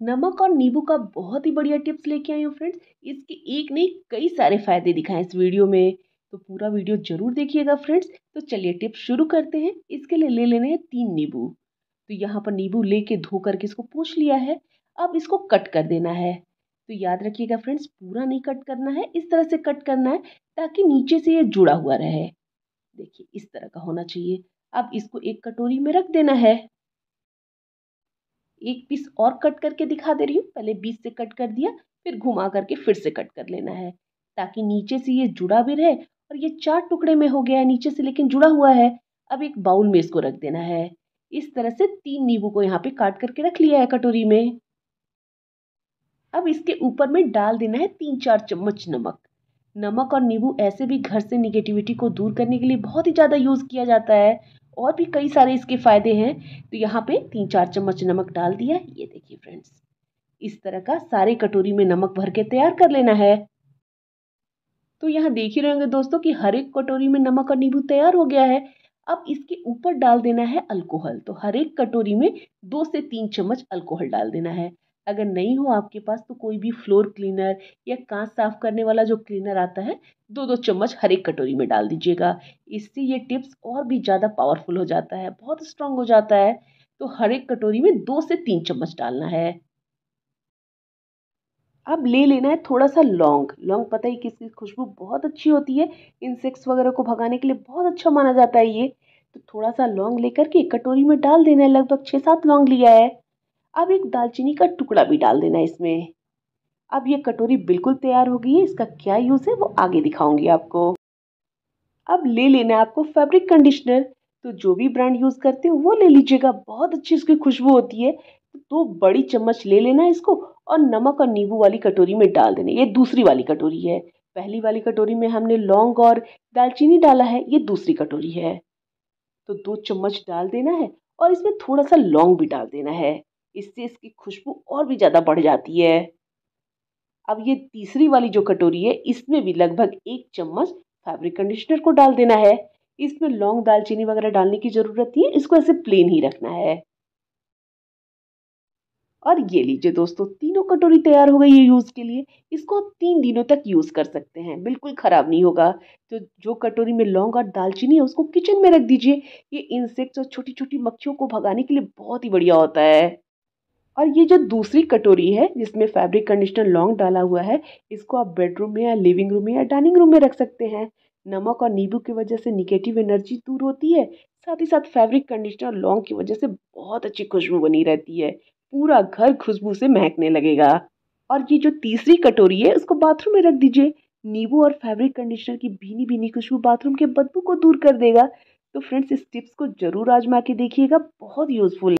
नमक और नींबू का बहुत ही बढ़िया टिप्स लेके आई हूँ फ्रेंड्स। इसके एक नहीं, कई सारे फ़ायदे दिखाएँ इस वीडियो में। तो पूरा वीडियो ज़रूर देखिएगा फ्रेंड्स। तो चलिए टिप्स शुरू करते हैं। इसके लिए ले लेने हैं तीन नींबू। तो यहाँ पर नींबू लेके धो करके इसको पोछ लिया है। अब इसको कट कर देना है। तो याद रखिएगा फ्रेंड्स, पूरा नहीं कट करना है, इस तरह से कट करना है ताकि नीचे से ये जुड़ा हुआ रहे। देखिए, इस तरह का होना चाहिए। अब इसको एक कटोरी में रख देना है। एक पीस और कट करके दिखा दे रही हूँ। पहले बीच से कट कर दिया, फिर घुमा करके फिर से कट कर लेना है, ताकि नीचे से ये जुड़ा भी रहे और ये चार टुकड़े में हो गया है नीचे से, लेकिन जुड़ा हुआ है। अब एक बाउल में इसको रख देना है। इस तरह से तीन नींबू को यहाँ पे काट करके रख लिया है कटोरी में। अब इसके ऊपर में डाल देना है तीन चार चम्मच नमक। नमक और नींबू ऐसे भी घर से निगेटिविटी को दूर करने के लिए बहुत ही ज़्यादा यूज़ किया जाता है। और भी कई सारे इसके फ़ायदे हैं। तो यहाँ पे तीन चार चम्मच नमक डाल दिया ये देखिए फ्रेंड्स इस तरह का सारे कटोरी में नमक भर के तैयार कर लेना है। तो यहाँ देख ही रहेंगे दोस्तों कि हर एक कटोरी में नमक और नींबू तैयार हो गया है। अब इसके ऊपर डाल देना है अल्कोहल। तो हर एक कटोरी में दो से तीन चम्मच अल्कोहल डाल देना है। अगर नहीं हो आपके पास तो कोई भी फ्लोर क्लीनर या कांच साफ़ करने वाला जो क्लीनर आता है दो दो चम्मच हर एक कटोरी में डाल दीजिएगा। इससे ये टिप्स और भी ज़्यादा पावरफुल हो जाता है, बहुत स्ट्रांग हो जाता है। तो हर एक कटोरी में दो से तीन चम्मच डालना है। अब ले लेना है थोड़ा सा लौंग। लौंग पता ही किसकी खुशबू बहुत अच्छी होती है। इंसेक्ट्स वगैरह को भगाने के लिए बहुत अच्छा माना जाता है ये। तो थोड़ा सा लौंग लेकर के कटोरी में डाल देना है, लगभग छः सात लौंग लिया है। अब एक दालचीनी का टुकड़ा भी डाल देना इसमें। अब ये कटोरी बिल्कुल तैयार हो गई है इसका क्या यूज़ है वो आगे दिखाऊँगी आपको। अब ले लेना है आपको फैब्रिक कंडीशनर तो जो भी ब्रांड यूज़ करते हो वो ले लीजिएगा, बहुत अच्छी उसकी खुशबू होती है। तो दो बड़ी चम्मच ले लेना इसको और नमक और नींबू वाली कटोरी में डाल देना। ये दूसरी वाली कटोरी है। पहली वाली कटोरी में हमने लौंग और दालचीनी डाला है, ये दूसरी कटोरी है। तो दो चम्मच डाल देना है और इसमें थोड़ा सा लौंग भी डाल देना है। इससे इसकी खुशबू और भी ज़्यादा बढ़ जाती है। अब ये तीसरी वाली जो कटोरी है, इसमें भी लगभग एक चम्मच फैब्रिक कंडीशनर को डाल देना है। इसमें लौंग, दालचीनी वगैरह डालने की ज़रूरत नहीं है, इसको ऐसे प्लेन ही रखना है। और ये लीजिए दोस्तों, तीनों कटोरी तैयार हो गई है यूज़ के लिए। इसको आप तीन दिनों तक यूज़ कर सकते हैं, बिल्कुल ख़राब नहीं होगा। तो जो कटोरी में लौंग और दालचीनी है, उसको किचन में रख दीजिए। ये इंसेक्ट्स और छोटी छोटी मक्खियों को भगाने के लिए बहुत ही बढ़िया होता है। और ये जो दूसरी कटोरी है, जिसमें फैब्रिक कंडीशनर लॉन्ग डाला हुआ है, इसको आप बेडरूम में या लिविंग रूम में या डाइनिंग रूम में रख सकते हैं। नमक और नींबू की वजह से निगेटिव एनर्जी दूर होती है, साथ ही साथ फैब्रिक कंडीशनर लॉन्ग की वजह से बहुत अच्छी खुशबू बनी रहती है। पूरा घर खुशबू से महकने लगेगा। और ये जो तीसरी कटोरी है उसको बाथरूम में रख दीजिए। नींबू और फैब्रिक कंडीशनर की भीनी भीनी खुशबू बाथरूम के बदबू को दूर कर देगा। तो फ्रेंड्स इस टिप्स को ज़रूर आजमा के देखिएगा, बहुत यूज़फुल